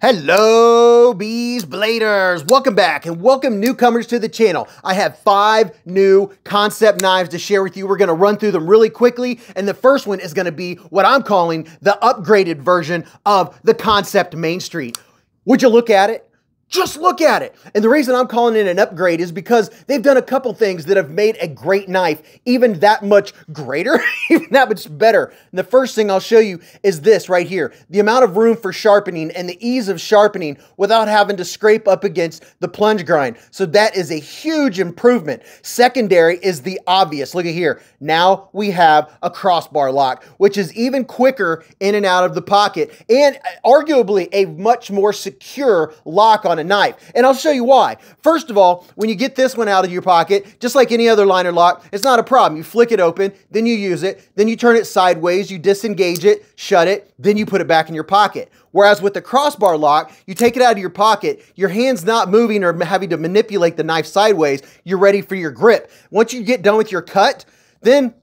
Hello, Beez Bladers. Welcome back and welcome newcomers to the channel. I have five new Kansept knives to share with you. We're gonna run through them really quickly. And the first one is gonna be what I'm calling the upgraded version of the Kansept Main Street. Would you look at it? Just look at it. And the reason I'm calling it an upgrade is because they've done a couple things that have made a great knife even that much greater, even that much better. And the first thing I'll show you is this right here. The amount of room for sharpening and the ease of sharpening without having to scrape up against the plunge grind. So that is a huge improvement. Secondary is the obvious. Look at here. Now we have a crossbar lock, which is even quicker in and out of the pocket and arguably a much more secure lock on a knife. And I'll show you why. First of all, when you get this one out of your pocket, just like any other liner lock, it's not a problem. You flick it open, then you use it, then you turn it sideways, you disengage it, shut it, then you put it back in your pocket. Whereas with the crossbar lock, you take it out of your pocket, your hand's not moving or having to manipulate the knife sideways, you're ready for your grip. Once you get done with your cut, then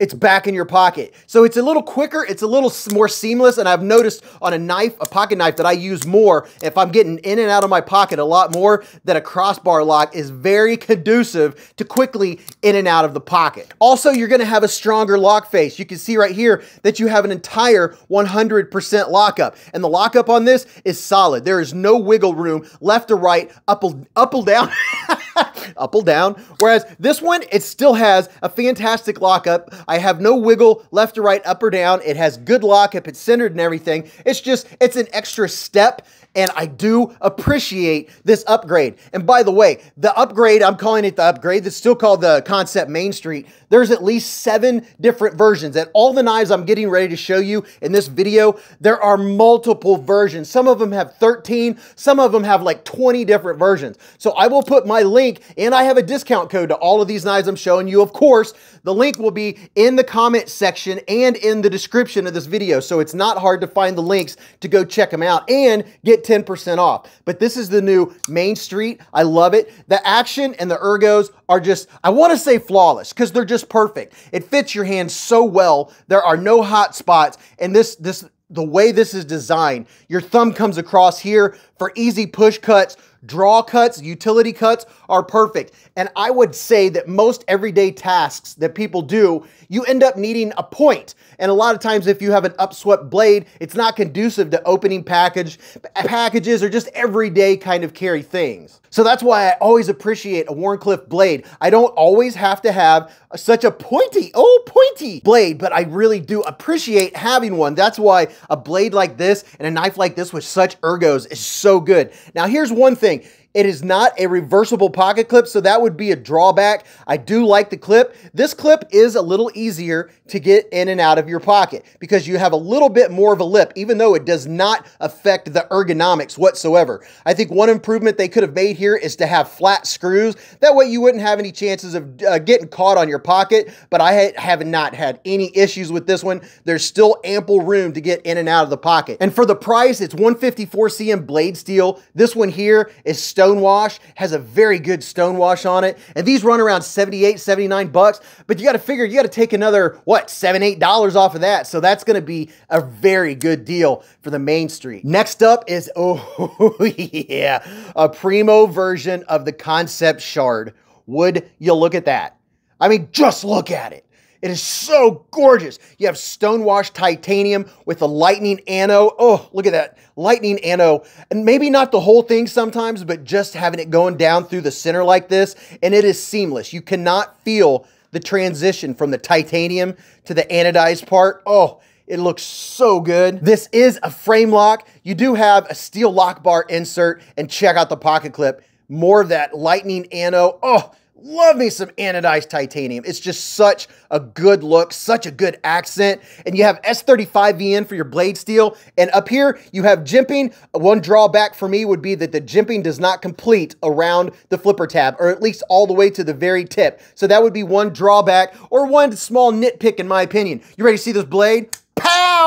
it's back in your pocket. So it's a little quicker, it's a little more seamless, and I've noticed on a knife, a pocket knife that I use more, if I'm getting in and out of my pocket a lot more, that a crossbar lock is very conducive to quickly in and out of the pocket. Also, you're gonna have a stronger lock face. You can see right here that you have an entire 100% lockup, and the lockup on this is solid. There is no wiggle room left or right, up, up or down. up or down. Whereas this one, it still has a fantastic lockup. I have no wiggle left or right, up or down. It has good lockup. It's centered and everything. It's just, it's an extra step and I do appreciate this upgrade. And by the way, the upgrade, I'm calling it the upgrade, that's still called the Kansept Main Street. There's at least seven different versions. And all the knives I'm getting ready to show you in this video, there are multiple versions. Some of them have 13, some of them have like 20 different versions. So I will put my link, and I have a discount code to all of these knives I'm showing you. Of course, the link will be in the comment section and in the description of this video. So it's not hard to find the links to go check them out and get 10% off. But this is the new Main Street. I love it. The action and the ergos are just, I want to say flawless because they're just perfect. It fits your hand so well. There are no hot spots. And this, this, the way this is designed, your thumb comes across here for easy push cuts, draw cuts, utility cuts are perfect. And I would say that most everyday tasks that people do, you end up needing a point. And a lot of times if you have an upswept blade, it's not conducive to opening package packages or just everyday kind of carry things. So that's why I always appreciate a Wharncliffe blade. I don't always have to have such a pointy, oh, pointy blade, but I really do appreciate having one. That's why a blade like this and a knife like this with such ergos is so good. Now here's one thing thing. It is not a reversible pocket clip, so that would be a drawback. I do like the clip. This clip is a little easier to get in and out of your pocket because you have a little bit more of a lip, even though it does not affect the ergonomics whatsoever. I think one improvement they could have made here is to have flat screws. That way you wouldn't have any chances of uh, getting caught on your pocket, but I have not had any issues with this one. There's still ample room to get in and out of the pocket. And for the price, it's 154 CM blade steel. This one here is stonewash, has a very good stonewash on it. And these run around 78, 79 bucks, but you got to figure you got to take another, what, seven, eight dollars off of that. So that's going to be a very good deal for the Main Street. Next up is, oh yeah, a primo version of the Kansept Shard. Would you look at that? I mean, just look at it. It is so gorgeous. You have stonewashed titanium with a lightning anode. Oh, look at that. Lightning anode. And maybe not the whole thing sometimes, but just having it going down through the center like this. And it is seamless. You cannot feel the transition from the titanium to the anodized part. Oh, it looks so good. This is a frame lock. You do have a steel lock bar insert and check out the pocket clip. More of that lightning anode. Oh, Love me some anodized titanium. It's just such a good look, such a good accent. And you have S35VN for your blade steel. And up here, you have jimping. One drawback for me would be that the jimping does not complete around the flipper tab, or at least all the way to the very tip. So that would be one drawback, or one small nitpick in my opinion. You ready to see this blade?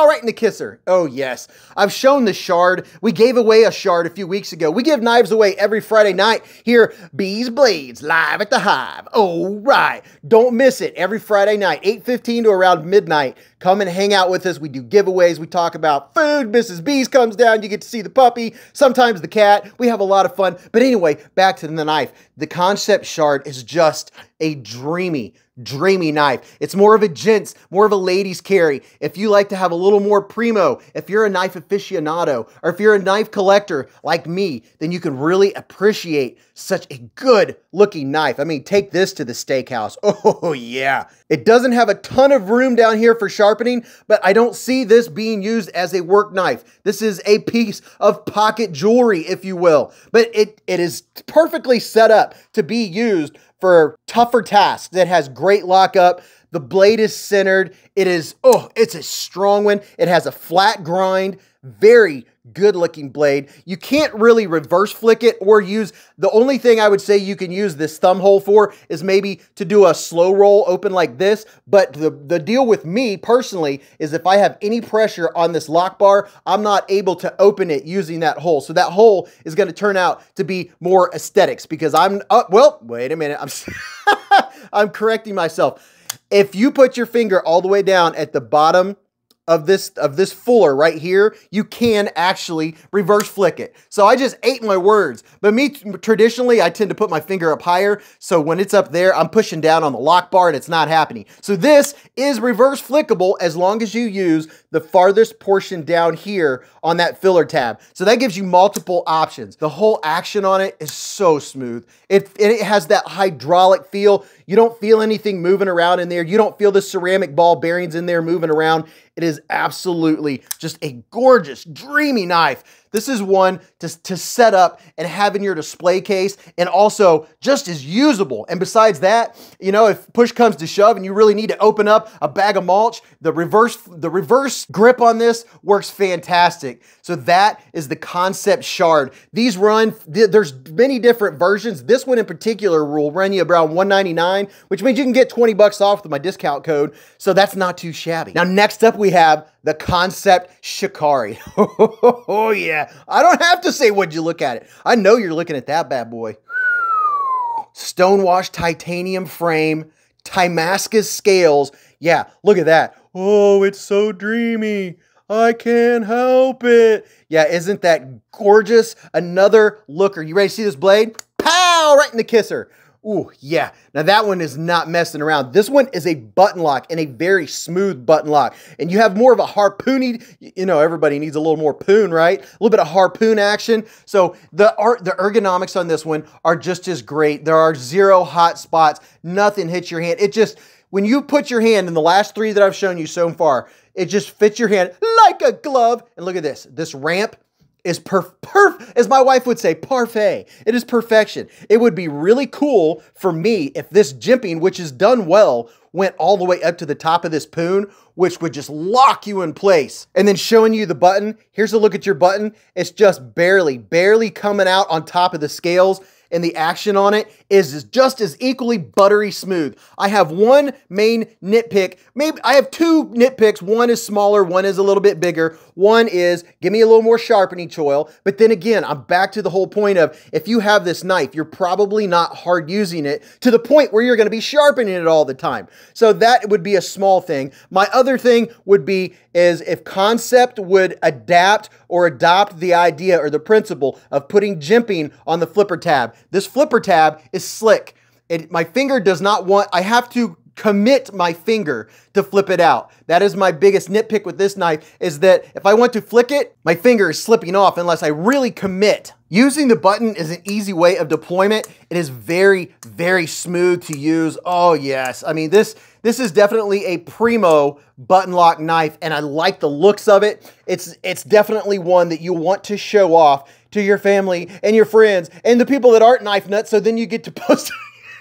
Right in the kisser. Oh, yes. I've shown the shard. We gave away a shard a few weeks ago. We give knives away every Friday night here, Beez Blades, live at the Hive. Oh, right. Don't miss it. Every Friday night, 8.15 to around midnight. Come and hang out with us. We do giveaways. We talk about food. Mrs. Beez comes down. You get to see the puppy, sometimes the cat. We have a lot of fun. But anyway, back to the knife. The Kansept shard is just a dreamy, dreamy knife. It's more of a gents, more of a ladies carry. If you like to have a little more primo, if you're a knife aficionado, or if you're a knife collector like me, then you can really appreciate such a good looking knife. I mean, take this to the steakhouse. Oh yeah. It doesn't have a ton of room down here for sharpening, but I don't see this being used as a work knife. This is a piece of pocket jewelry, if you will, but it, it is perfectly set up to be used for tougher tasks. that has great lockup. The blade is centered. It is, oh, it's a strong one. It has a flat grind, very good looking blade. You can't really reverse flick it or use, the only thing I would say you can use this thumb hole for is maybe to do a slow roll open like this. But the, the deal with me personally is if I have any pressure on this lock bar, I'm not able to open it using that hole. So that hole is going to turn out to be more aesthetics because I'm, uh, well, wait a minute. I'm, I'm correcting myself. If you put your finger all the way down at the bottom of this of this fuller right here, you can actually reverse flick it. So I just ate my words. But me, traditionally, I tend to put my finger up higher. So when it's up there, I'm pushing down on the lock bar and it's not happening. So this is reverse flickable as long as you use the farthest portion down here on that filler tab. So that gives you multiple options. The whole action on it is so smooth. It, it has that hydraulic feel. You don't feel anything moving around in there. You don't feel the ceramic ball bearings in there moving around. It is absolutely just a gorgeous, dreamy knife. This is one to, to set up and have in your display case and also just as usable. And besides that, you know, if push comes to shove and you really need to open up a bag of mulch, the reverse, the reverse grip on this works fantastic. So that is the Kansept shard. These run, there's many different versions. This one in particular will run you around 199, which means you can get 20 bucks off with my discount code. So that's not too shabby. Now, next up we have the Kansept Shikari. oh yeah, I don't have to say what you look at it. I know you're looking at that bad boy. Stonewashed titanium frame, Timascus scales. Yeah, look at that. Oh, it's so dreamy. I can't help it. Yeah, isn't that gorgeous? Another looker. You ready to see this blade? Pow! Right in the kisser. Ooh, yeah. Now that one is not messing around. This one is a button lock and a very smooth button lock. And you have more of a harpoony, you know, everybody needs a little more poon, right? A little bit of harpoon action. So the art, the ergonomics on this one are just as great. There are zero hot spots. Nothing hits your hand. It just, when you put your hand in the last three that I've shown you so far, it just fits your hand like a glove. And look at this, this ramp is perf, perf as my wife would say, parfait. It is perfection. It would be really cool for me if this jimping, which is done well, went all the way up to the top of this poon, which would just lock you in place. And then showing you the button. Here's a look at your button. It's just barely, barely coming out on top of the scales and the action on it is just as equally buttery smooth. I have one main nitpick. Maybe I have two nitpicks. One is smaller, one is a little bit bigger. One is give me a little more sharpening choil. But then again, I'm back to the whole point of if you have this knife, you're probably not hard using it to the point where you're going to be sharpening it all the time. So that would be a small thing. My other thing would be is if Kansept would adapt or adopt the idea or the principle of putting jimping on the flipper tab. This flipper tab is slick. It, my finger does not want, I have to commit my finger to flip it out. That is my biggest nitpick with this knife is that if I want to flick it, my finger is slipping off unless I really commit. Using the button is an easy way of deployment. It is very, very smooth to use. Oh yes, I mean this, this is definitely a primo button lock knife and I like the looks of it. It's, it's definitely one that you want to show off to your family and your friends and the people that aren't knife nuts so then you get to post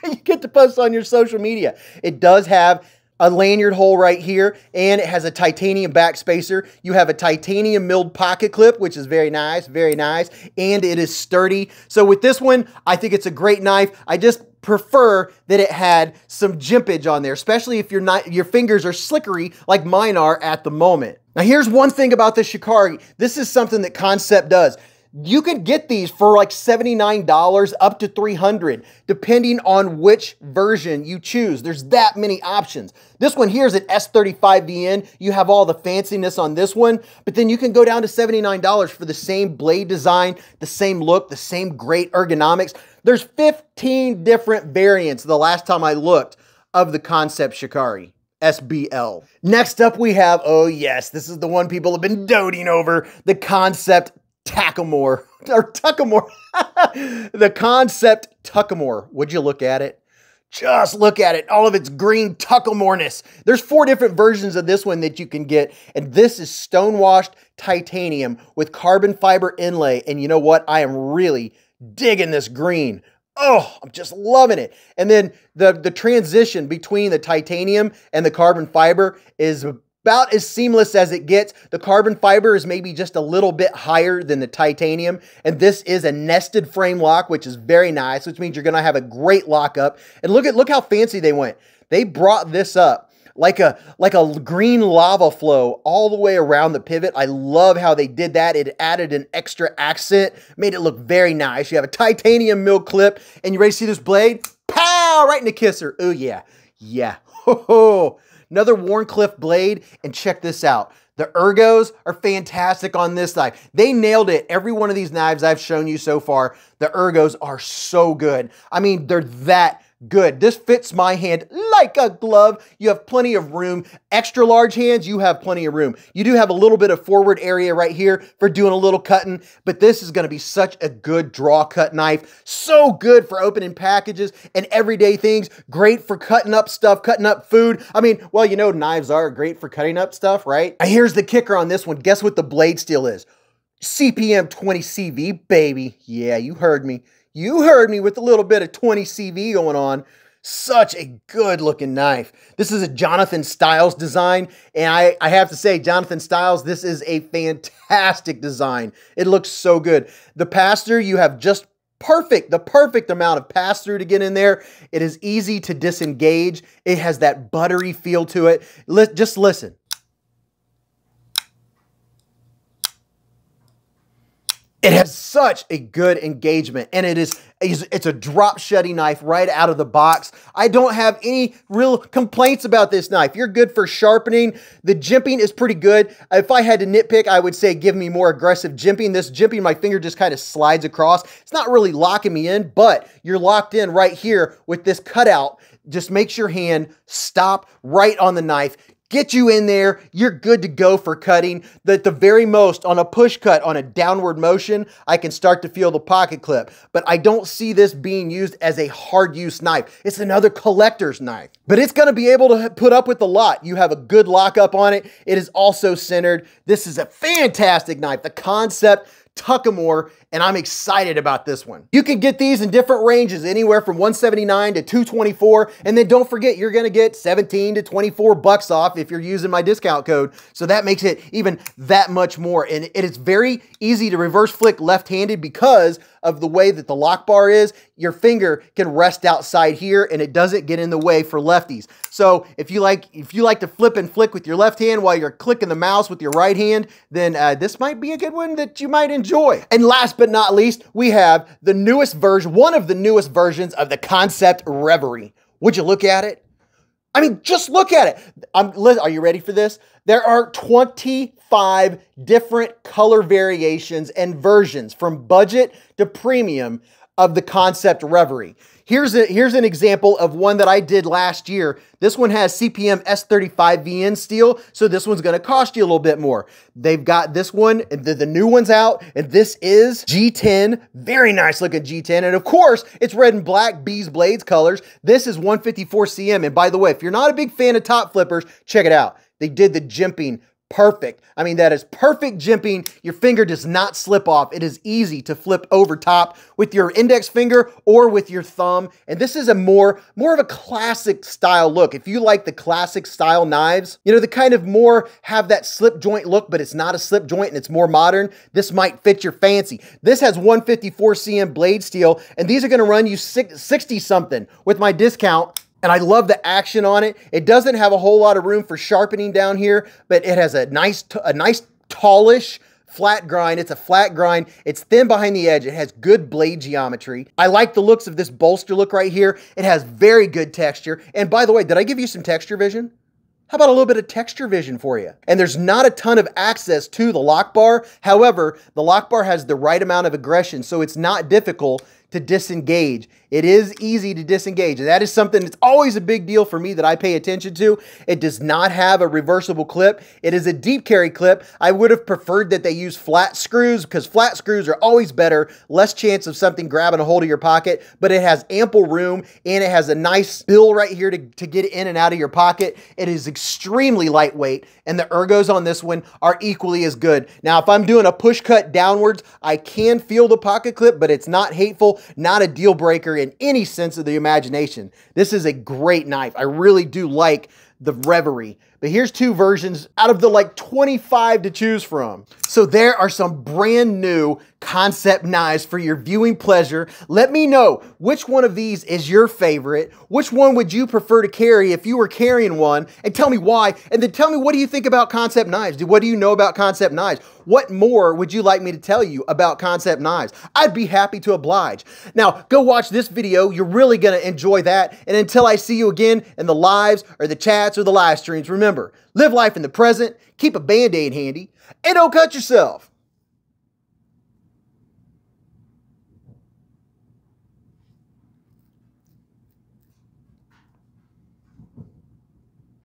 you get to post on your social media. It does have a lanyard hole right here, and it has a titanium back spacer. You have a titanium milled pocket clip, which is very nice, very nice, and it is sturdy. So with this one, I think it's a great knife. I just prefer that it had some jimpage on there, especially if your your fingers are slickery like mine are at the moment. Now here's one thing about the Shikari. This is something that Kansept does. You could get these for like $79 up to 300 depending on which version you choose. There's that many options. This one here is an S35VN. You have all the fanciness on this one, but then you can go down to $79 for the same blade design, the same look, the same great ergonomics. There's 15 different variants the last time I looked of the Kansept Shikari. SBL. Next up we have, oh yes, this is the one people have been doting over, the Kansept Takamore or Tuckamore. the Kansept Tuckamore. Would you look at it? Just look at it, all of its green Tuckamore-ness. There's four different versions of this one that you can get, and this is stone-washed titanium with carbon fiber inlay. And you know what? I am really digging this green. Oh, I'm just loving it. And then the, the transition between the titanium and the carbon fiber is about as seamless as it gets. The carbon fiber is maybe just a little bit higher than the titanium. And this is a nested frame lock, which is very nice, which means you're going to have a great lockup. And look at look how fancy they went. They brought this up like a like a green lava flow all the way around the pivot. I love how they did that. It added an extra accent, made it look very nice. You have a titanium mill clip, and you ready to see this blade? Pow! Right in the kisser. Oh yeah, yeah. Ho ho. Another Wharncliffe blade, and check this out. The ergos are fantastic on this knife. They nailed it. Every one of these knives I've shown you so far, the ergos are so good. I mean, they're that good. This fits my hand like a glove. You have plenty of room. Extra large hands, you have plenty of room. You do have a little bit of forward area right here for doing a little cutting, but this is gonna be such a good draw cut knife. So good for opening packages and everyday things. Great for cutting up stuff, cutting up food. I mean, well, you know, knives are great for cutting up stuff, right? Here's the kicker on this one. Guess what the blade steel is? CPM 20 CV, baby. Yeah, you heard me. You heard me with a little bit of 20 CV going on. Such a good looking knife. This is a Jonathan Styles design. And I, I have to say, Jonathan Styles, this is a fantastic design. It looks so good. The through, you have just perfect, the perfect amount of pass through to get in there. It is easy to disengage. It has that buttery feel to it. just listen. It has such a good engagement and it is it's a drop shedding knife right out of the box. I don't have any real complaints about this knife. You're good for sharpening. The jimping is pretty good. If I had to nitpick, I would say give me more aggressive jimping. This jimping, my finger just kind of slides across. It's not really locking me in, but you're locked in right here with this cutout just makes your hand stop right on the knife get you in there. You're good to go for cutting. At the very most, on a push cut, on a downward motion, I can start to feel the pocket clip. But I don't see this being used as a hard use knife. It's another collector's knife. But it's going to be able to put up with a lot. You have a good lockup on it. It is also centered. This is a fantastic knife. The Kansept Tuckamore, and I'm excited about this one. You can get these in different ranges, anywhere from 179 to 224, and then don't forget, you're gonna get 17 to 24 bucks off if you're using my discount code, so that makes it even that much more, and it is very easy to reverse flick left-handed because of the way that the lock bar is, your finger can rest outside here and it doesn't get in the way for lefties. So if you like if you like to flip and flick with your left hand while you're clicking the mouse with your right hand, then uh, this might be a good one that you might enjoy. And last but not least, we have the newest version, one of the newest versions of the Kansept Reverie. Would you look at it? I mean, just look at it. I'm, are you ready for this? There are 25 different color variations and versions from budget to premium of the Kansept Reverie. Here's, a, here's an example of one that I did last year. This one has CPM S35VN steel, so this one's gonna cost you a little bit more. They've got this one, and the, the new one's out, and this is G10, very nice looking G10. And of course, it's red and black Beez Blades colors. This is 154 CM, and by the way, if you're not a big fan of top flippers, check it out. They did the jimping perfect. I mean, that is perfect jimping. Your finger does not slip off. It is easy to flip over top with your index finger or with your thumb. And this is a more, more of a classic style look. If you like the classic style knives, you know, the kind of more have that slip joint look, but it's not a slip joint and it's more modern, this might fit your fancy. This has 154 cm blade steel, and these are gonna run you 60 something with my discount and I love the action on it. It doesn't have a whole lot of room for sharpening down here, but it has a nice, a nice tallish flat grind. It's a flat grind. It's thin behind the edge. It has good blade geometry. I like the looks of this bolster look right here. It has very good texture. And by the way, did I give you some texture vision? How about a little bit of texture vision for you? And there's not a ton of access to the lock bar. However, the lock bar has the right amount of aggression, so it's not difficult to disengage. It is easy to disengage. And that is something that's always a big deal for me that I pay attention to. It does not have a reversible clip. It is a deep carry clip. I would have preferred that they use flat screws because flat screws are always better, less chance of something grabbing a hold of your pocket, but it has ample room and it has a nice bill right here to, to get in and out of your pocket. It is extremely lightweight and the ergos on this one are equally as good. Now, if I'm doing a push cut downwards, I can feel the pocket clip, but it's not hateful, not a deal breaker in any sense of the imagination. This is a great knife. I really do like the Reverie. But here's two versions out of the like 25 to choose from. So there are some brand new Kansept knives for your viewing pleasure. Let me know which one of these is your favorite. Which one would you prefer to carry if you were carrying one? And tell me why. And then tell me what do you think about Kansept knives? What do you know about Kansept knives? What more would you like me to tell you about Kansept knives? I'd be happy to oblige. Now, go watch this video. You're really going to enjoy that. And until I see you again in the lives or the chats or the live streams, remember, live life in the present, keep a band-aid handy, and don't cut yourself.